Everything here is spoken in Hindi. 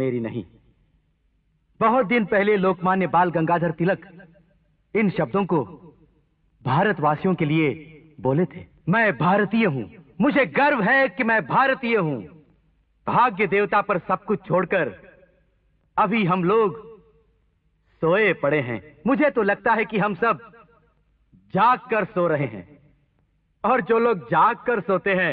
मेरी नहीं। बहुत दिन पहले लोकमान्य बाल गंगाधर तिलक इन शब्दों को भारतवासियों के लिए बोले थे। मैं भारतीय हूँ। मुझे गर्व है कि मैं भारतीय हूँ। भाग्य देवता पर सब कुछ छोड़कर अभी हम लोग सोए पड़े हैं। मुझे तो लगता है कि हम सब जाग कर सो रहे हैं। और जो लोग जाग कर सोते हैं